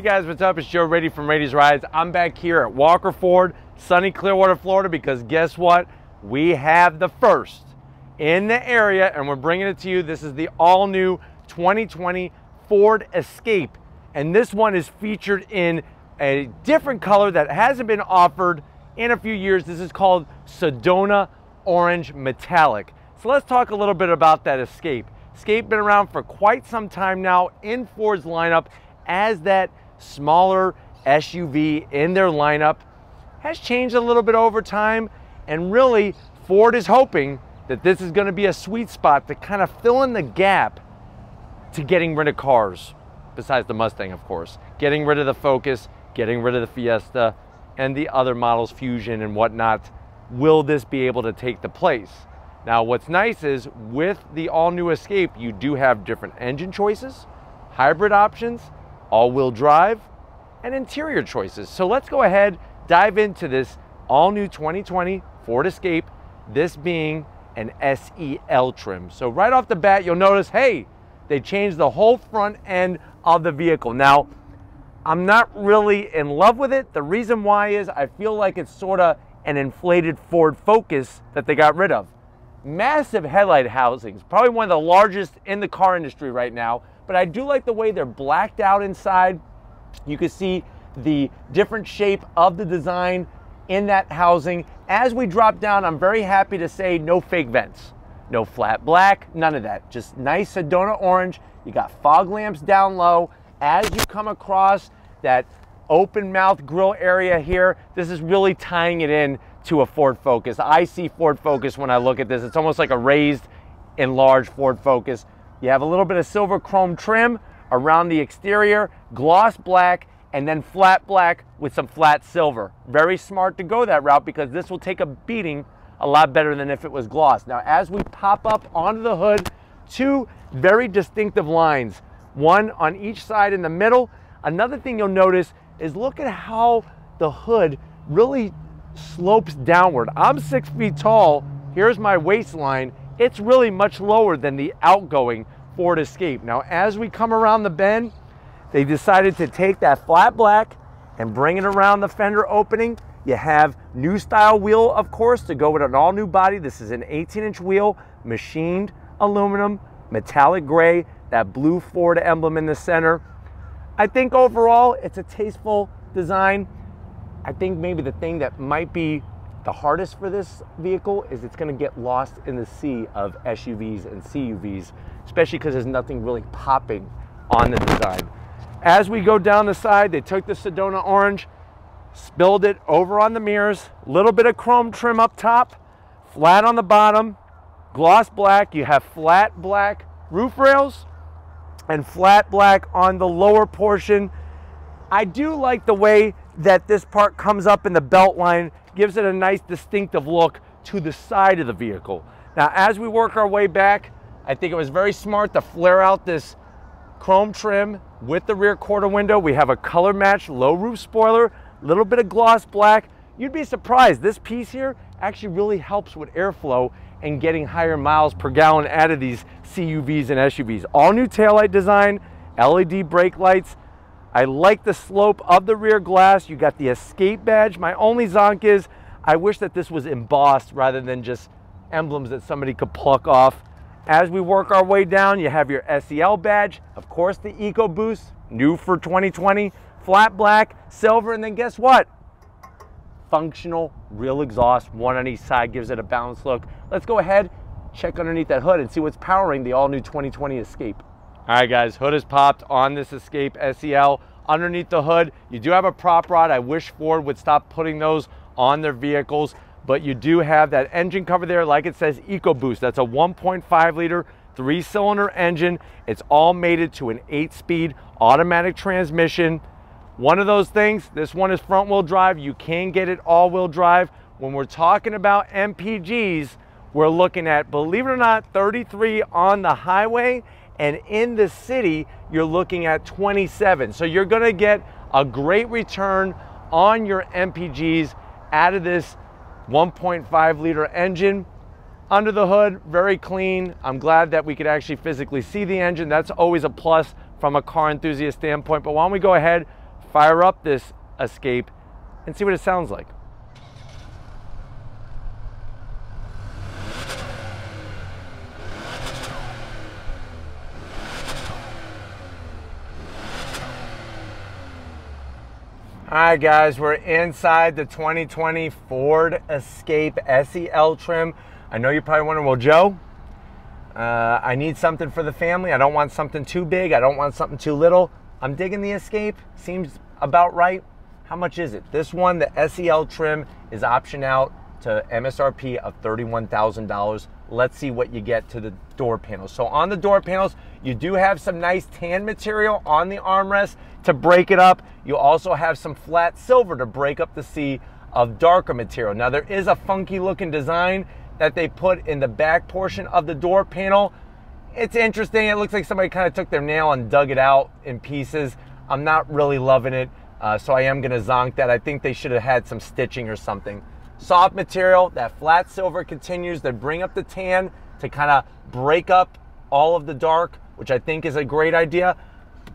Hey guys, what's up? It's Joe Raiti from Raiti's Rides. I'm back here at Walker Ford, sunny Clearwater, Florida, because guess what? We have the first in the area and we're bringing it to you. This is the all new 2020 Ford Escape. And this one is featured in a different color that hasn't been offered in a few years. This is called Sedona Orange Metallic. So let's talk a little bit about that Escape. Escape been around for quite some time now in Ford's lineup as that smaller SUV in their lineup has changed a little bit over time. And really, Ford is hoping that this is going to be a sweet spot to kind of fill in the gap to getting rid of cars, besides the Mustang, of course. Getting rid of the Focus, getting rid of the Fiesta, and the other models, Fusion and whatnot. Will this be able to take the place? Now, what's nice is with the all new Escape, you do have different engine choices, hybrid options, all-wheel drive, and interior choices. So let's go ahead, dive into this all-new 2020 Ford Escape, this being an SEL trim. So right off the bat, you'll notice, hey, they changed the whole front end of the vehicle. Now, I'm not really in love with it. The reason why is I feel like it's sort of an inflated Ford Focus that they got rid of. Massive headlight housings, probably one of the largest in the car industry right now but I do like the way they're blacked out inside. You can see the different shape of the design in that housing. As we drop down, I'm very happy to say no fake vents. No flat black, none of that. Just nice Sedona orange. You got fog lamps down low. As you come across that open mouth grill area here, this is really tying it in to a Ford Focus. I see Ford Focus when I look at this. It's almost like a raised, enlarged Ford Focus. You have a little bit of silver chrome trim around the exterior, gloss black, and then flat black with some flat silver. Very smart to go that route because this will take a beating a lot better than if it was gloss. Now, as we pop up onto the hood, two very distinctive lines, one on each side in the middle. Another thing you'll notice is look at how the hood really slopes downward. I'm six feet tall. Here's my waistline it's really much lower than the outgoing Ford Escape. Now, as we come around the bend, they decided to take that flat black and bring it around the fender opening. You have new style wheel, of course, to go with an all new body. This is an 18 inch wheel, machined aluminum, metallic gray, that blue Ford emblem in the center. I think overall, it's a tasteful design. I think maybe the thing that might be the hardest for this vehicle is it's gonna get lost in the sea of SUVs and CUVs, especially because there's nothing really popping on the design. As we go down the side, they took the Sedona orange, spilled it over on the mirrors, little bit of chrome trim up top, flat on the bottom, gloss black. You have flat black roof rails and flat black on the lower portion. I do like the way that this part comes up in the belt line gives it a nice distinctive look to the side of the vehicle. Now, as we work our way back, I think it was very smart to flare out this chrome trim with the rear quarter window. We have a color match low roof spoiler, a little bit of gloss black. You'd be surprised, this piece here actually really helps with airflow and getting higher miles per gallon out of these CUVs and SUVs. All new taillight design, LED brake lights, I like the slope of the rear glass. You got the escape badge. My only zonk is I wish that this was embossed rather than just emblems that somebody could pluck off. As we work our way down, you have your SEL badge. Of course, the EcoBoost, new for 2020, flat black, silver, and then guess what? Functional real exhaust, one on each side gives it a balanced look. Let's go ahead, check underneath that hood and see what's powering the all new 2020 Escape. All right, guys, hood is popped on this Escape SEL. Underneath the hood, you do have a prop rod. I wish Ford would stop putting those on their vehicles, but you do have that engine cover there. Like it says EcoBoost. That's a 1.5 liter three cylinder engine. It's all mated to an eight speed automatic transmission. One of those things, this one is front wheel drive. You can get it all wheel drive. When we're talking about MPGs, we're looking at, believe it or not, 33 on the highway and in the city, you're looking at 27. So you're gonna get a great return on your MPGs out of this 1.5 liter engine. Under the hood, very clean. I'm glad that we could actually physically see the engine. That's always a plus from a car enthusiast standpoint. But why don't we go ahead, fire up this Escape and see what it sounds like. All right, guys, we're inside the 2020 Ford Escape SEL trim. I know you're probably wondering, well, Joe, uh, I need something for the family. I don't want something too big. I don't want something too little. I'm digging the Escape. Seems about right. How much is it? This one, the SEL trim, is option out to MSRP of $31,000. Let's see what you get to the door panels. So on the door panels, you do have some nice tan material on the armrest to break it up. You also have some flat silver to break up the sea of darker material. Now there is a funky looking design that they put in the back portion of the door panel. It's interesting. It looks like somebody kind of took their nail and dug it out in pieces. I'm not really loving it. Uh, so I am gonna zonk that. I think they should have had some stitching or something. Soft material, that flat silver continues to bring up the tan to kind of break up all of the dark, which I think is a great idea.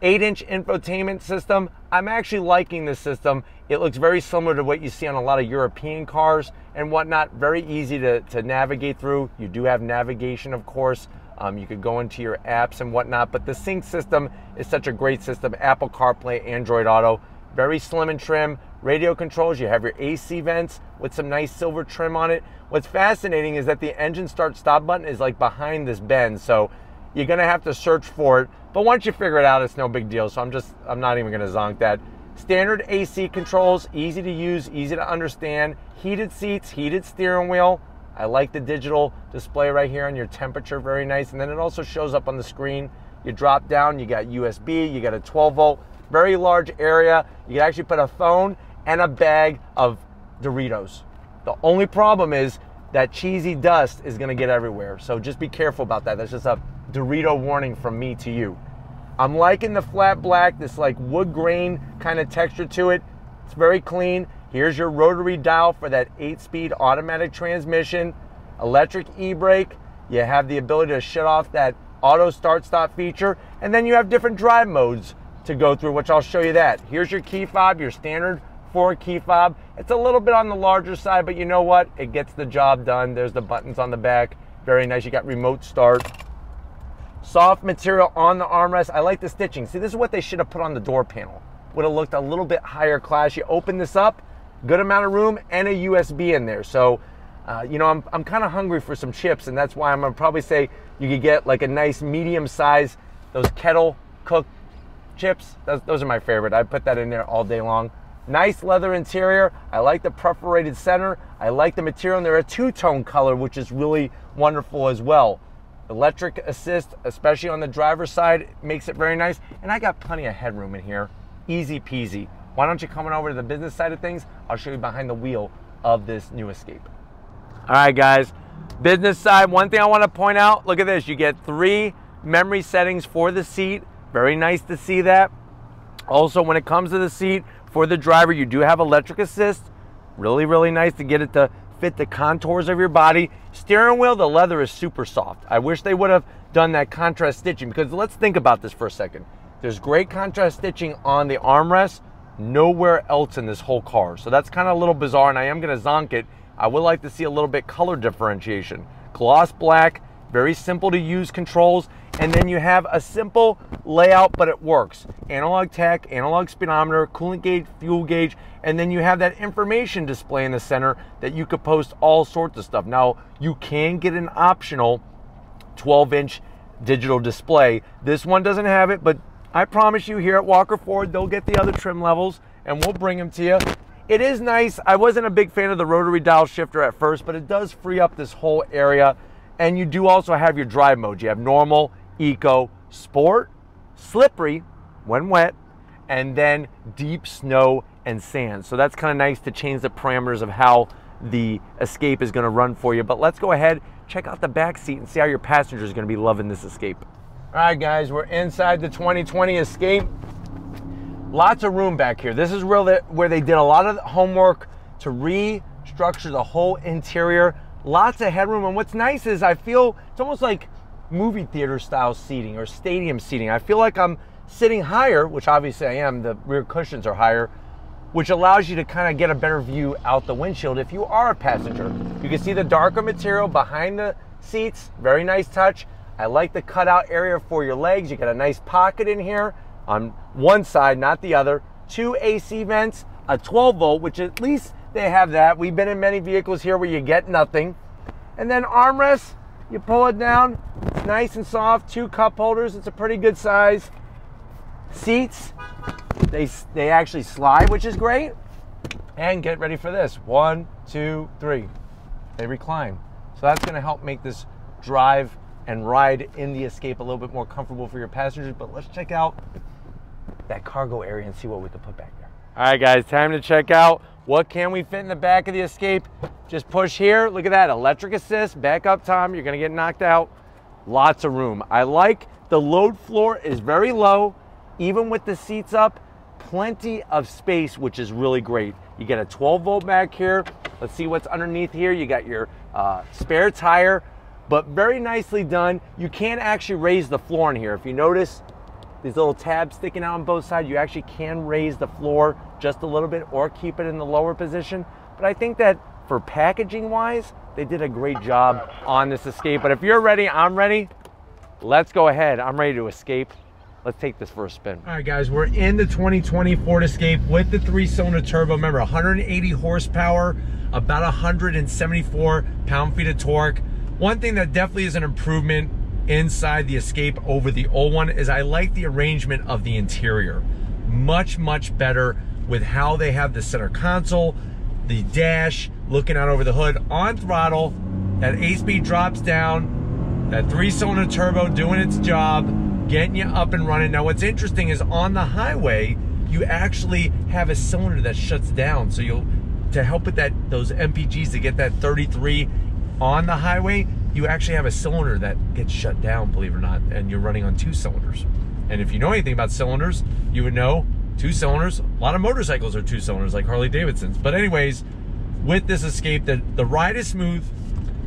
8 inch infotainment system. I'm actually liking this system. It looks very similar to what you see on a lot of European cars and whatnot. Very easy to, to navigate through. You do have navigation, of course. Um, you could go into your apps and whatnot, but the sync system is such a great system. Apple CarPlay, Android Auto, very slim and trim. Radio controls, you have your AC vents with some nice silver trim on it. What's fascinating is that the engine start stop button is like behind this bend, so you're gonna have to search for it. But once you figure it out, it's no big deal. So I'm just, I'm not even gonna zonk that. Standard AC controls, easy to use, easy to understand. Heated seats, heated steering wheel. I like the digital display right here on your temperature, very nice. And then it also shows up on the screen. You drop down, you got USB, you got a 12 volt, very large area. You can actually put a phone and a bag of Doritos. The only problem is that cheesy dust is gonna get everywhere. So just be careful about that. That's just a Dorito warning from me to you. I'm liking the flat black, this like wood grain kind of texture to it. It's very clean. Here's your rotary dial for that eight speed automatic transmission, electric e-brake. You have the ability to shut off that auto start stop feature. And then you have different drive modes to go through, which I'll show you that. Here's your key fob, your standard four key fob. It's a little bit on the larger side, but you know what? It gets the job done. There's the buttons on the back. Very nice. You got remote start. Soft material on the armrest. I like the stitching. See, this is what they should have put on the door panel. Would have looked a little bit higher class. You open this up, good amount of room and a USB in there. So, uh, you know, I'm, I'm kind of hungry for some chips and that's why I'm gonna probably say you could get like a nice medium size, those kettle cooked chips. Those, those are my favorite. I put that in there all day long. Nice leather interior. I like the perforated center. I like the material. And they're a two-tone color, which is really wonderful as well. Electric assist, especially on the driver's side, makes it very nice. And I got plenty of headroom in here. Easy peasy. Why don't you come on over to the business side of things? I'll show you behind the wheel of this new Escape. All right, guys. Business side, one thing I want to point out, look at this. You get three memory settings for the seat. Very nice to see that. Also, when it comes to the seat, for the driver, you do have electric assist. Really, really nice to get it to fit the contours of your body. Steering wheel, the leather is super soft. I wish they would have done that contrast stitching because let's think about this for a second. There's great contrast stitching on the armrest, nowhere else in this whole car. So that's kind of a little bizarre and I am gonna zonk it. I would like to see a little bit color differentiation. Gloss black, very simple to use controls. And then you have a simple layout, but it works. Analog tech, analog speedometer, coolant gauge, fuel gauge, and then you have that information display in the center that you could post all sorts of stuff. Now, you can get an optional 12 inch digital display. This one doesn't have it, but I promise you here at Walker Ford, they'll get the other trim levels and we'll bring them to you. It is nice. I wasn't a big fan of the rotary dial shifter at first, but it does free up this whole area. And you do also have your drive mode. You have normal, eco, sport, slippery when wet, and then deep snow and sand. So that's kind of nice to change the parameters of how the Escape is going to run for you. But let's go ahead, check out the back seat and see how your passenger is going to be loving this Escape. All right, guys, we're inside the 2020 Escape. Lots of room back here. This is where where they did a lot of homework to restructure the whole interior. Lots of headroom. And what's nice is I feel it's almost like movie theater style seating or stadium seating. I feel like I'm sitting higher, which obviously I am, the rear cushions are higher, which allows you to kind of get a better view out the windshield if you are a passenger. You can see the darker material behind the seats, very nice touch. I like the cutout area for your legs. You got a nice pocket in here on one side, not the other. Two AC vents, a 12 volt, which at least they have that. We've been in many vehicles here where you get nothing. And then armrests, you pull it down, it's nice and soft, two cup holders, it's a pretty good size. Seats, they, they actually slide, which is great. And get ready for this, one, two, three, they recline. So that's gonna help make this drive and ride in the Escape a little bit more comfortable for your passengers. But let's check out that cargo area and see what we can put back there. All right, guys, time to check out what can we fit in the back of the Escape. Just push here, look at that, electric assist, back up Tom, you're gonna get knocked out. Lots of room. I like the load floor is very low, even with the seats up, plenty of space, which is really great. You get a 12 volt back here. Let's see what's underneath here. You got your uh, spare tire, but very nicely done. You can actually raise the floor in here. If you notice, these little tabs sticking out on both sides, you actually can raise the floor just a little bit or keep it in the lower position. But I think that for packaging wise, they did a great job on this Escape. But if you're ready, I'm ready. Let's go ahead. I'm ready to escape. Let's take this for a spin. All right, guys, we're in the 2020 Ford Escape with the three-cylinder turbo. Remember, 180 horsepower, about 174 pound-feet of torque. One thing that definitely is an improvement inside the Escape over the old one is I like the arrangement of the interior. Much, much better with how they have the center console, the dash, looking out over the hood. On throttle, that 8-speed drops down, that three-cylinder turbo doing its job, getting you up and running. Now what's interesting is on the highway, you actually have a cylinder that shuts down. So you'll, to help with that, those MPGs to get that 33 on the highway, you actually have a cylinder that gets shut down, believe it or not, and you're running on two cylinders. And if you know anything about cylinders, you would know two cylinders. A lot of motorcycles are two cylinders, like Harley Davidson's. But anyways, with this Escape, the, the ride is smooth.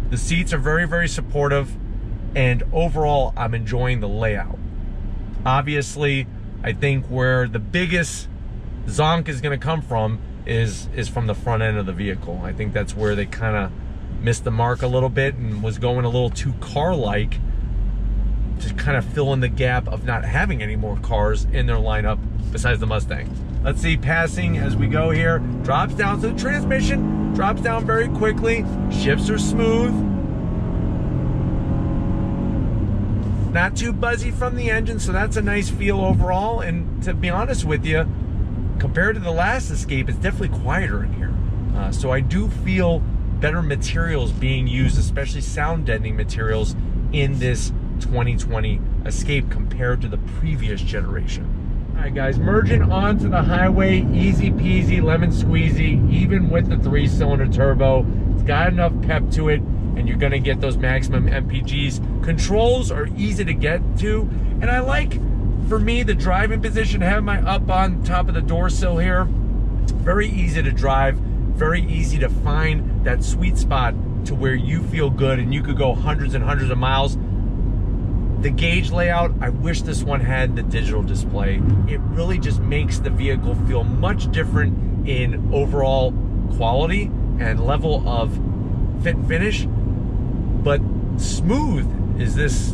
The seats are very, very supportive. And overall, I'm enjoying the layout. Obviously, I think where the biggest zonk is going to come from is is from the front end of the vehicle. I think that's where they kind of missed the mark a little bit and was going a little too car-like to kind of fill in the gap of not having any more cars in their lineup besides the Mustang. Let's see, passing as we go here, drops down. So the transmission drops down very quickly. Shifts are smooth. Not too buzzy from the engine, so that's a nice feel overall. And to be honest with you, compared to the last Escape, it's definitely quieter in here. Uh, so I do feel better materials being used, especially sound deadening materials in this 2020 Escape compared to the previous generation. All right, guys, merging onto the highway, easy peasy, lemon squeezy, even with the three-cylinder turbo. It's got enough pep to it, and you're gonna get those maximum MPGs. Controls are easy to get to, and I like, for me, the driving position, have my up on top of the door sill here. Very easy to drive, very easy to find that sweet spot to where you feel good and you could go hundreds and hundreds of miles. The gauge layout, I wish this one had the digital display. It really just makes the vehicle feel much different in overall quality and level of fit and finish. But smooth is this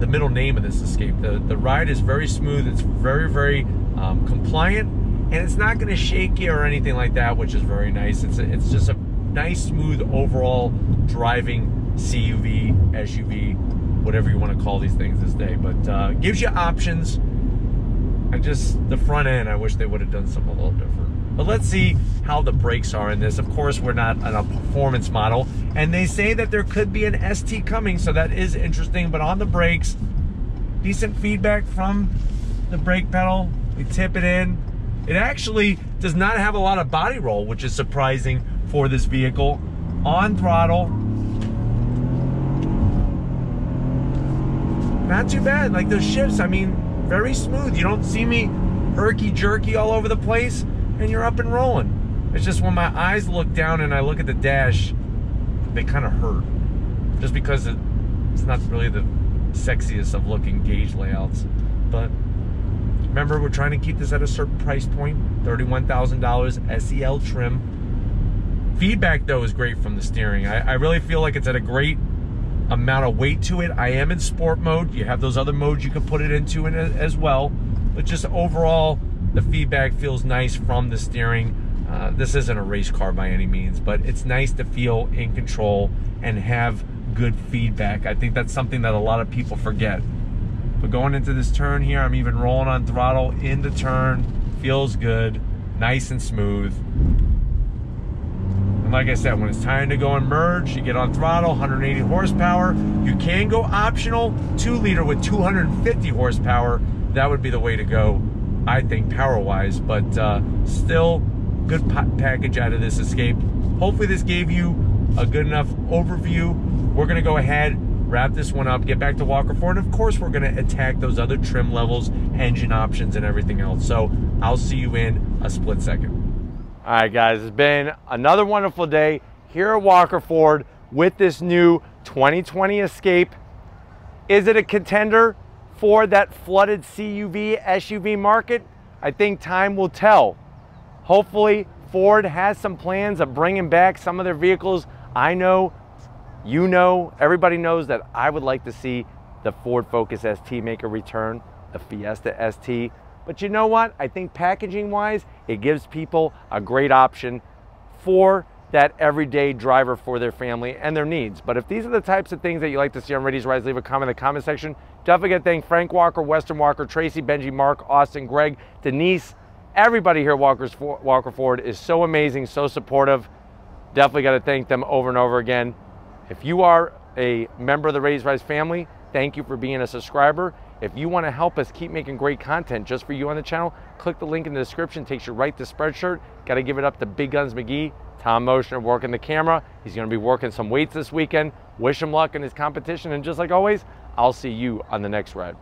the middle name of this Escape. The, the ride is very smooth. It's very, very um, compliant and it's not going to shake you or anything like that, which is very nice. It's a, it's just a nice, smooth overall driving CUV, SUV, whatever you want to call these things this day. But uh, gives you options. I just the front end, I wish they would have done something a little different. But let's see how the brakes are in this. Of course, we're not on a performance model, and they say that there could be an ST coming, so that is interesting. But on the brakes, decent feedback from the brake pedal. We tip it in, it actually does not have a lot of body roll, which is surprising for this vehicle. On throttle, not too bad. Like those shifts, I mean, very smooth. You don't see me herky jerky all over the place, and you're up and rolling. It's just when my eyes look down and I look at the dash, they kind of hurt. Just because it, it's not really the sexiest of looking gauge layouts. But remember, we're trying to keep this at a certain price point $31,000 SEL trim. Feedback, though, is great from the steering. I, I really feel like it's at a great amount of weight to it. I am in sport mode. You have those other modes you can put it into it as well. But just overall, the feedback feels nice from the steering. Uh, this isn't a race car by any means, but it's nice to feel in control and have good feedback. I think that's something that a lot of people forget. But going into this turn here, I'm even rolling on throttle in the turn. Feels good, nice and smooth. Like I said, when it's time to go and merge, you get on throttle, 180 horsepower. You can go optional, two liter with 250 horsepower. That would be the way to go, I think, power-wise. But uh, still, good package out of this Escape. Hopefully this gave you a good enough overview. We're gonna go ahead, wrap this one up, get back to Walker Ford, and of course we're gonna attack those other trim levels, engine options, and everything else. So I'll see you in a split second. All right, guys, it's been another wonderful day here at Walker Ford with this new 2020 Escape. Is it a contender for that flooded CUV SUV market? I think time will tell. Hopefully, Ford has some plans of bringing back some of their vehicles. I know, you know, everybody knows that I would like to see the Ford Focus ST make a return, the Fiesta ST. But you know what? I think packaging wise, it gives people a great option for that everyday driver for their family and their needs. But if these are the types of things that you like to see on Raiti's Rides, leave a comment in the comment section. Definitely got to thank Frank Walker, Weston Walker, Tracy, Benji, Mark, Austin, Greg, Denise, Everybody here at Walker's, Walker Ford is so amazing, so supportive. Definitely got to thank them over and over again. If you are a member of the Raiti's Rides family, thank you for being a subscriber. If you want to help us keep making great content just for you on the channel, click the link in the description, takes you right to Spreadshirt. Got to give it up to Big Guns McGee, Tom Motioner working the camera. He's going to be working some weights this weekend. Wish him luck in his competition. And just like always, I'll see you on the next ride.